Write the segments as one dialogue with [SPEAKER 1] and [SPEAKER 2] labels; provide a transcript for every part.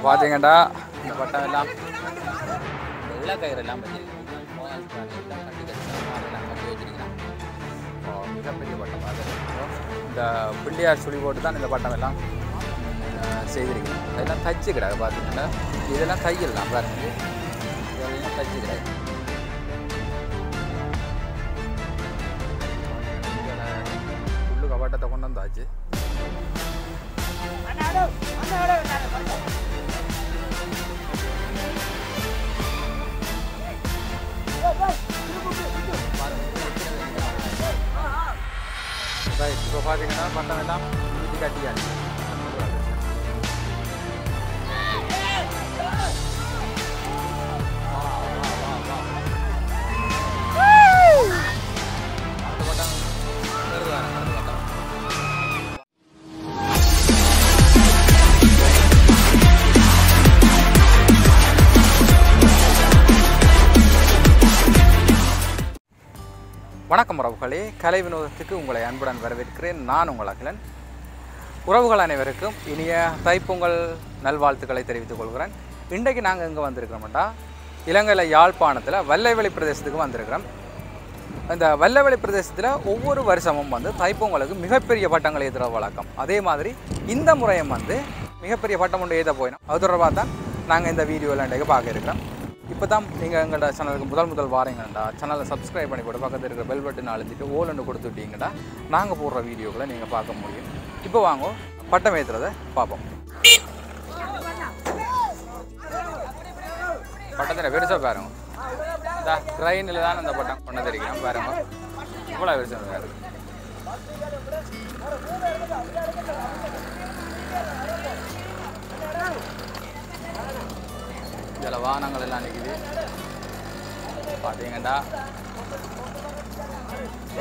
[SPEAKER 1] இப்போ பார்த்தீங்கன்னா இந்த பட்டம் எல்லாம் இந்த இலக்கயிறு எல்லாம் மிகப்பெரிய பட்டம் பார்த்துருக்கோம் இந்த பிள்ளையார் சுழி போட்டு தான் இந்த பட்டம் எல்லாம் ம், செய்திருக்கிறோம் இதெல்லாம் தச்சு கிடாது பார்த்தீங்கன்னா இதெல்லாம் தையல்லாம் பாருங்க. இதெல்லாம் தச்சு கிடாது உள்ளு கபாட்டத்தை கொண்டு வந்தாச்சு. තැනටම් ඉදිකටියන්නේ வணக்கம் கலை வினோதத்துக்கு உங்களை அன்புடன் வரவேற்கிறேன். நான் உங்கள் அகிலன். உறவுகள் அனைவருக்கும் இனிய தைப்பொங்கல் நல்வாழ்த்துக்களை தெரிவித்துக் கொள்கிறேன். இன்றைக்கு நாங்கள் இங்கே வந்திருக்கிறோம்டா இலங்கையில் யாழ்ப்பாணத்தில் வல்லைவெளி பிரதேசத்துக்கு வந்திருக்கிறோம். இந்த வல்லவெளி பிரதேசத்தில் ஒவ்வொரு வருஷமும் வந்து தைப்பொங்கலுக்கு மிகப்பெரிய பட்டங்கள் ஏற்றுற வழக்கம். அதே மாதிரி இந்த முறையும் வந்து மிகப்பெரிய பட்டம் ஒன்று ஏற்ற போயிடும் அது தொடர்பாக தான் நாங்கள் இந்த வீடியோவில் இன்றைக்கு பார்க்க இருக்கிறோம். இப்போ தான் நீங்கள் எங்களோட சேனலுக்கு முதல் முதல் வாரீங்கடா சேனலை சப்ஸ்கிரைப் பண்ணி போட்டு பக்கத்தில் இருக்கிற பெல் பட்டன் அழுத்திட்டு ஓலன்னு கொடுத்துட்டீங்கடா நாங்கள் போடுற வீடியோக்களை நீங்கள் பார்க்க முடியும். இப்போ வாங்க பட்டம் ஏற்றுறதை பார்ப்போம். பட்டத்தில் பெருசாக பாருங்க. இந்த ட்ரெயினில் தான் அந்த பட்டம் கொண்டு தெரியும் பாருங்க. இவ்வளோ பெருசாக பாருங்க. இதில் வாகனங்கள் எல்லாம் நிற்குது பார்த்தீங்கன்னா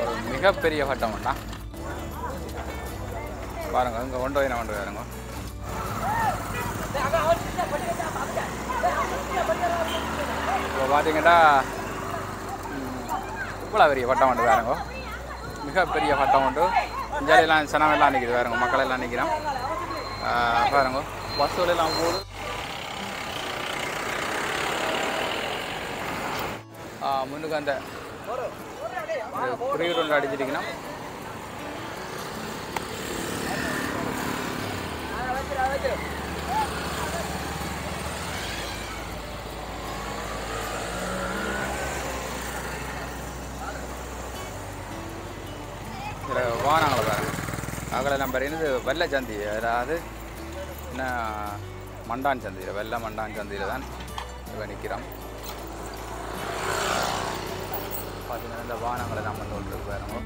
[SPEAKER 1] ஒரு மிகப்பெரிய பட்டம் வேண்டா பாருங்க இங்கே கொண்டு போய் நான் கொண்டு பாருங்க. இப்போ பார்த்தீங்கன்னா இவ்வளோ பெரிய பட்டம் உண்டு பாருங்க. மிகப்பெரிய பட்டம் உண்டு. ஜாலியெல்லாம் சனமெல்லாம் நிற்கிது வேறுங்க மக்கள் எல்லாம் நிற்கிறோம் பாருங்க பஸ்ஸுகளெல்லாம் எல்லாம் போகுது முன்னுக்கு அந்த ப்ரீ ரவுண்ட் அடிச்சிருக்கணும் இதில் வாகனங்களை பாருங்கள் அகலெல்லாம் நம்பர் இது வெள்ளை சந்தி. அதாவது என்ன? மண்டான் சந்தியில் வெள்ளை மண்டான் சந்தியில் தான் இப்போ நிற்கிறோம் பார்த்தீங்கன்னா இந்த வாகனங்களை நம்ம வந்து கொண்டு பாருங்க.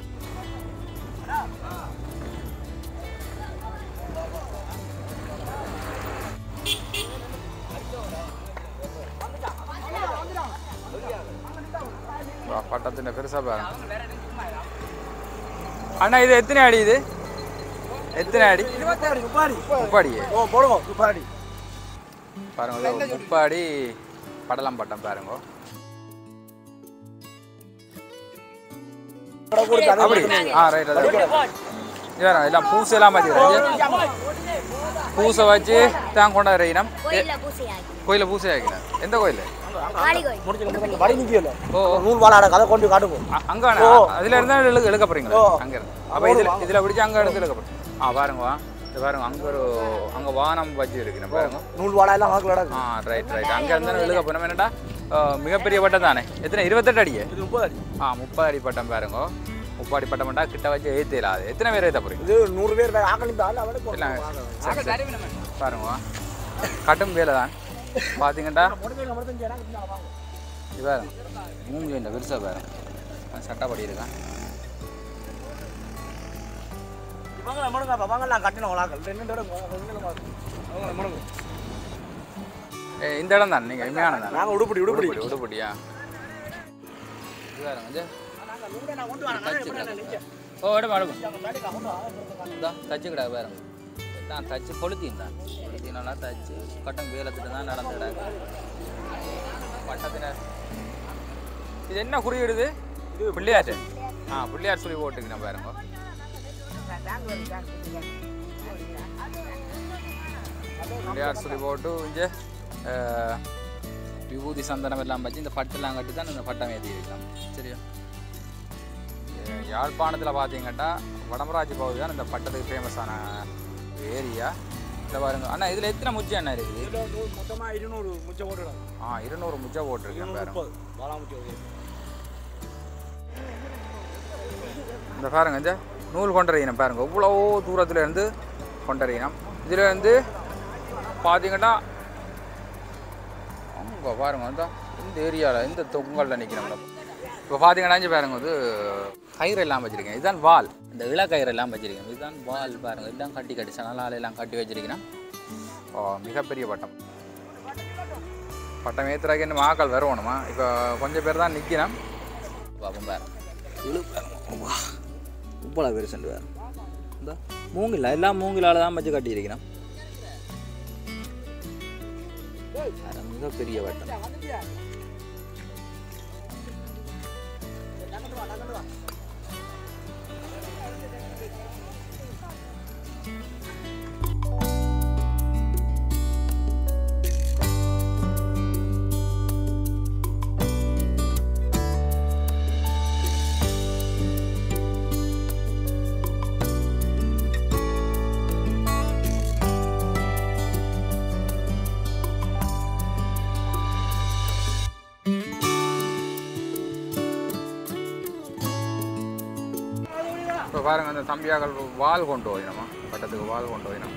[SPEAKER 1] பட்டத்தின் பெருசா பாருங்க. அண்ணா இது எத்தனை அடி இது? எத்தனை அடி?
[SPEAKER 2] துப்பாடி
[SPEAKER 1] பாருங்க முப்பாடி படலம் பட்டம் பாருங்க. அப்படி. ஆ ரைட் அது எல்லாம் பூசெல்லாம் வச்சுக்கிறேன் பூசை வச்சு தான்
[SPEAKER 3] பூசை ஆகி.
[SPEAKER 1] கோயிலில் பூசை ஆகிக்கிறேன் எந்த கோயில்?
[SPEAKER 3] கோயில்.
[SPEAKER 1] அதுல இருந்தா எழுக்க போறீங்களா. அங்க இருந்து. அப்ப இதுல இதுல பிடிச்சு அங்க எடுத்து எழுக்க போறீங்க. ஆ பாருங்க. வா இது பாருங்க. அங்க ஒரு அங்க வானம் வச்சு இருக்கு. பாருங்க.
[SPEAKER 2] நூல் வாழா எல்லாம்
[SPEAKER 1] ஆ ரைட் ரைட் அங்க இருந்தா எழுக்க போறோம். என்னடா? மிகப்பெரிய பட்டம் தானே? எத்தனை? இருபத்தெட்டு
[SPEAKER 2] இது முப்பது அடி.
[SPEAKER 1] ஆ முப்பது அடி பட்டம் பாருங்க. முப்பது அடி பட்டம் பண்ணா கிட்ட வச்சு ஏத்தல அது எத்தனை பேர் ஏத்த போறீங்க?
[SPEAKER 2] இது நூறு பேர்.
[SPEAKER 1] பாருங்க. கட்டும் வேலை தான். பாத்தீங்கன்னா இது பாருங்க. மூஞ்சி இந்த விரிசா பாருங்க. சட்டப்படி இருக்கேன்.
[SPEAKER 2] இவங்க முடுங்க அவங்க நான் கட்டின வளாக்கள். ரெண்டு
[SPEAKER 1] இந்த இடம் தான் நீங்கள் உண்மையான தான்
[SPEAKER 2] நாங்க உடுப்படி உடுப்படி.
[SPEAKER 1] உடுப்படி உடுப்படியா? ஓ எடுமா இந்தா தச்சு கிடா வேற தான் தச்சு கொளுத்தின் தான் கொளுத்தினாலாம் தச்சு கட்டம் வேலத்துட்டு தான் நடந்துடாங்க பட்டத்தினர் இது. என்ன குறியிடுது இது? பிள்ளையாட்டு ஆ பிள்ளையார் சொல்லி போட்டுக்கணும் பாருங்க. ரெண்டு சொல்லி போட்டு இங்கே. விபூதி சந்தனம் எல்லாம் வச்சு இந்த பட்டெல்லாம் கட்டி தான் இந்த பட்டம் ஏற்றி இருக்கலாம் சரியா? யாழ்ப்பாணத்தில் பார்த்தீங்கன்னா வடமராட்சி பகுதி தான் இந்த பட்டத்துக்கு ஃபேமஸான ஏரியா இதில் பாருங்க. அண்ணா இதில் எத்தனை முச்சை அண்ணா இருக்குது?
[SPEAKER 2] வந்து மொத்தமாக இருநூறு முச்சை போட்டுடும்
[SPEAKER 1] ஆ இருநூறு முச்சை போட்டிருக்கேன். இந்த பாருங்க இந்த நூல் கொண்டறியினம் பாருங்க. இவ்வளோ தூரத்துல இருந்து கொண்டறியினம் இதில் இருந்து பார்த்தீங்கன்னா இப்போ பாருங்க இந்த இந்த ஏரியாவில் இந்த தொங்கலில் நிற்கிறோம் இப்போ பார்த்தீங்கன்னா இங்க பாருங்க வந்து கயிறு எல்லாம் வச்சிருக்கேன். இதுதான் வால். இந்த இளக்கயிறு எல்லாம் வச்சிருக்கேன். இதுதான் வால் பாருங்க. எல்லாம் கட்டி கட்டி சனலால் எல்லாம் கட்டி வச்சுருக்கேன். ஓ மிகப்பெரிய பட்டம். பட்டம் ஏற்றுறாக்கு இன்னும் ஆக்கள் வருவணுமா? இப்போ கொஞ்சம் பேர் தான் நிற்கிறேன் பாப்போம் பாரு இழு இவ்வளோ பெருசுண்டு வேறு. இந்த மூங்கில்? எல்லாம் மூங்கிலால் தான் வச்சு கட்டியிருக்கிறேன் அது மிகப்பெரிய வட்டம். பாருங்க அந்த தம்பியாக்கள் வால் கொண்டு போயினோமா பட்டத்துக்கு வால் கொண்டு போயினோம்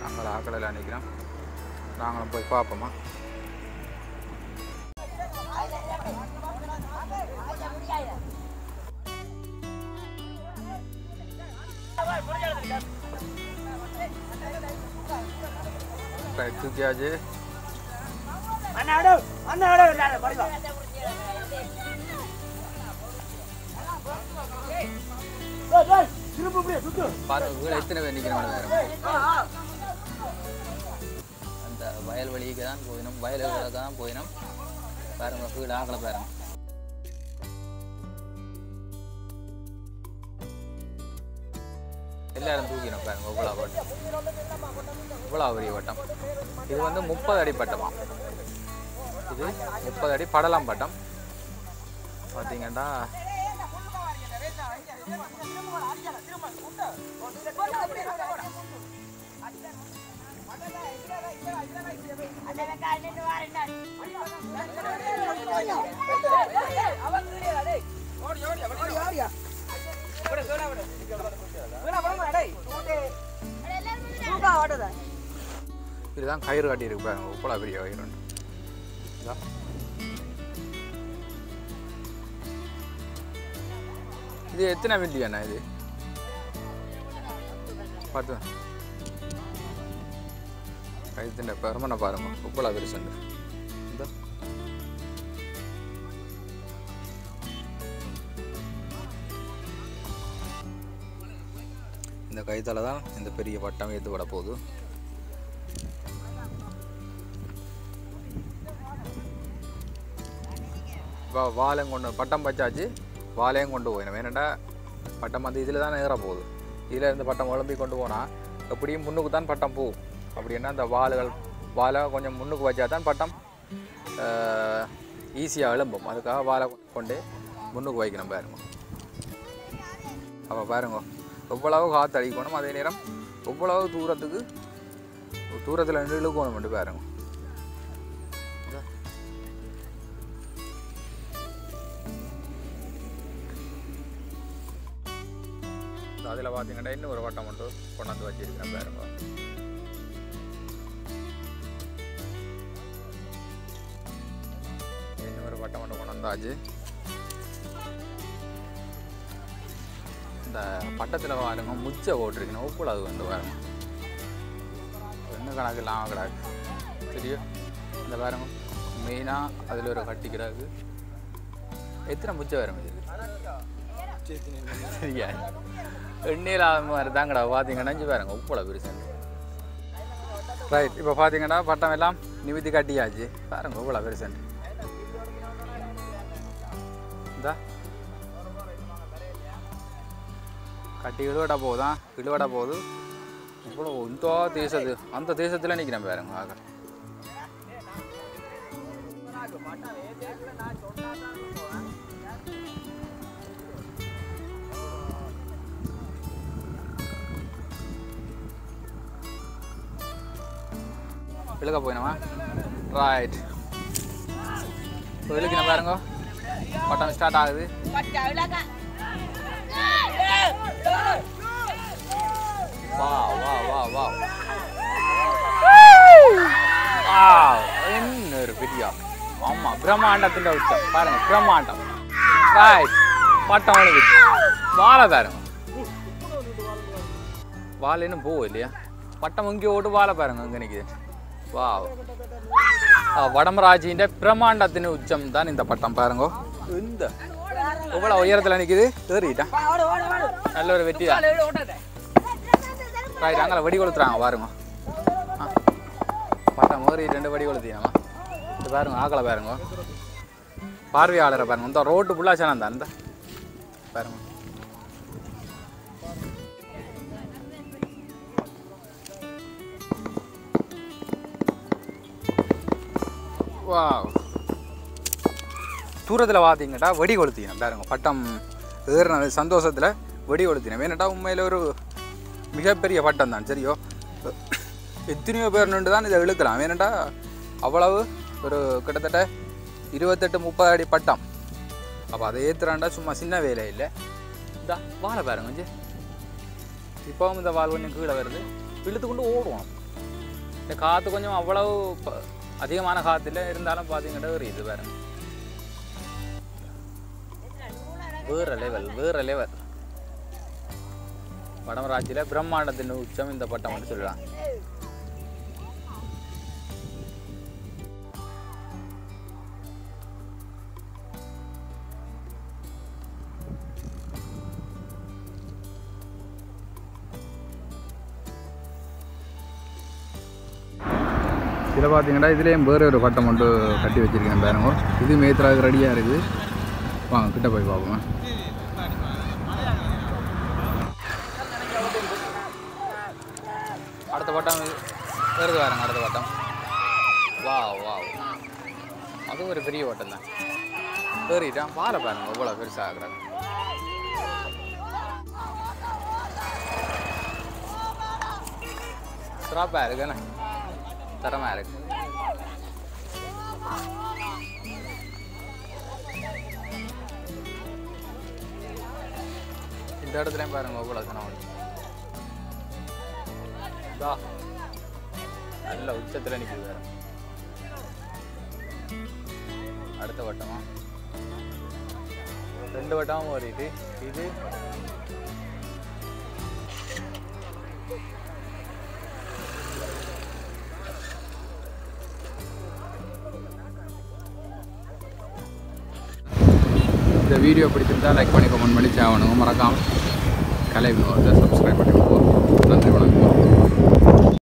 [SPEAKER 1] நாங்கள் ஆக்களில் எல்லாம் நிற்கிறோம் நாங்களும் போய் பார்ப்போமா தூக்கியாச்சு
[SPEAKER 2] அண்ணா அண்ணா ஏய்,
[SPEAKER 1] பாருங்க வீடு எத்தனை பேர் நிற்கிறோம் அந்த வயல்வெளிக்கு தான் போயினோம். வயல் தான் போயினோம். பாருங்க வீடு ஆக்கலை பாருங்க. எல்லாரும் தூக்கினோம் பாருங்க இவ்வளோ வட்டம். இவ்வளோ பெரிய வட்டம். இது வந்து முப்பது அடி பட்டமா? இது முப்பது அடி படலாம் பட்டம். பார்த்தீங்கன்னா இதுதான் கயிறு கட்டி இருக்கு பாருங்க இவ்வளோ பெரிய கயிறு இது எத்தனை மில்லி அண்ணா இது? பார்த்து கயிற்றுண்ட பெருமனை பாருங்க உப்பலா பெருசுண்டு இந்த. இந்த கயித்தால தான் இந்த பெரிய வட்டம் ஏற்று விட போகுது. வா வாழையும் கொண்டு பட்டம் பச்சாச்சு. வாழையும் கொண்டு போயிடும். வேணுண்டா பட்டம் வந்து இதில் தான் நேராக போகுது. இதில் இருந்து பட்டம் உழம்பி கொண்டு போனால் எப்படியும் முன்னுக்கு தான் பட்டம் போகும். அப்படின்னா அந்த வாளுகள் வாழை கொஞ்சம் முன்னுக்கு வச்சா தான் பட்டம் ஈஸியாக எழும்பும். அதுக்காக வாழை கொண்டு முன்னுக்கு வைக்கணும் பாருங்க. அப்போ பாருங்க எவ்வளவு காற்று அடிக்கணும் அதே நேரம் எவ்வளவு தூரத்துக்கு தூரத்தில் நின்று இழுக்கணும் பாருங்க. அதில் பார்த்தீங்கன்னா இன்னும் ஒரு வட்டம் மட்டும் கொண்டாந்து வச்சிருக்கிறேன் பாருங்க. இன்னும் ஒரு வட்டம் மட்டும் கொண்டாந்தாச்சு. இந்த பட்டத்தில் பாருங்க முச்சை போட்டிருக்கணும் உப்புல அது வந்து பாருங்க. ரெண்டு கணக்கு இல்லாமல் கிடக்கு. தெரியும் இந்த பாருங்க. மெயினாக அதில் ஒரு கட்டி கிடக்கு. எத்தனை முச்சை வரும் இது? சரியா? எண்ணெயில் மாதிரி தாங்கடா பார்த்தீங்கன்னா இஞ்சி பாருங்க உப்புல பெருசு ரைட் இப்போ பார்த்தீங்கன்னா பட்டம் எல்லாம் நிமித்தி கட்டியாச்சு. பாருங்க உப்புல பெருசு இந்தா. கட்டி இழுவட போகுதான் இழுவட போகுது. இவ்வளோ இந்த தேசத்து அந்த தேசத்தில் நிற்கிறேன் பாருங்க ஆக. விழுக போயினவா ரைட் விழுக்கின பாருங்க? பட்டம் ஸ்டார்ட் ஆகுது. வா வா வா வா என்ன ஒரு பெரிய ஆமா பிரம்மாண்டத்தின் உச்சம். பாருங்க பிரம்மாண்டம். ரைட் பட்டம் அவனுக்கு வாழை பாருங்க. வாழை போகும் இல்லையா? பட்டம் இங்கே ஓட்டு வாழை பாருங்க இங்கே நிற்குது வடமராஜின்ற பிரம்மாண்டத்தின் உச்சம் தான் இந்த பட்டம் பாருங்க இந்த எவ்வளோ உயரத்தில் நிற்குது ஏறிட்டான் நல்ல ஒரு வெற்றி தான் ரைட் அங்கே வெடி கொளுத்துறாங்க பாருங்க ஆ. பட்டம் மாதிரி ரெண்டு வெடி கொளுத்தினமா இது பாருங்க ஆக்களை பாருங்க பார்வையாளரை பாருங்க இந்த ரோட்டு ஃபுல்லாக சேனம் தான் இந்த பாருங்க வா தூரத்தில் பார்த்தீங்கட்டா வெடி கொளுத்தினேன். பாருங்க பட்டம் ஏறின சந்தோஷத்தில் வெடி கொளுத்தினேன். வேணட்டா உண்மையில் ஒரு மிகப்பெரிய பட்டம் தான் சரியோ? எத்தனையோ பேர் நின்று தான் இதை இழுக்கலாம். வேணட்டா அவ்வளவு ஒரு கிட்டத்தட்ட இருபத்தெட்டு முப்பது அடி பட்டம். அப்போ அதை ஏற்றுறாண்டா சும்மா சின்ன வேலை இல்லை. இந்த வாழை பாருங்க கொஞ்சம் இப்போவும் இந்த வால் கொஞ்சம் கீழே வருது. இழுத்து கொண்டு ஓடுவோம் இந்த காற்று கொஞ்சம் அவ்வளவு ப- அதிகமான காற்றுல இருந்தாலும் பார்த்தீங்கன்னா ஒரு இது வேறு. வேற லெவல் வேற லெவல் வடமராட்சியில் பிரம்மாண்டத்தின் உச்சம் இந்த பட்டம் வந்து சொல்லலாம். இதில் பார்த்தீங்கன்னா இதுலேயும் வேறு ஒரு பட்டம் கொண்டு கட்டி வச்சிருக்கேன் பாருங்க. இது மேய்த்தலாக ரெடியாக இருக்குது. வாங்க கிட்ட போய் பார்ப்போம். அடுத்த பட்டம் வருது பாருங்க அடுத்த பட்டம். வா வா அதுவும் ஒரு பெரிய பட்டம் தான். ஏறிட்டான் பாலை பாருங்க எவ்வளோ பெருசாக ஆகுறாங்க சிறப்பாக இருக்குண்ணே தரமாக இருக்கு. இந்த இடத்துலையும் பாருங்க எவ்வளோ சனம் இதா நல்ல உச்சத்தில் நிற்குது வேற. அடுத்த வட்டமா? ரெண்டு வட்டமும் வருது. இது இது வீடியோ பிடிச்சிருந்தா லைக் பண்ணி கமெண்ட் பண்ணி சேவனுங்க மறக்காமல் கலை வினோதத்தை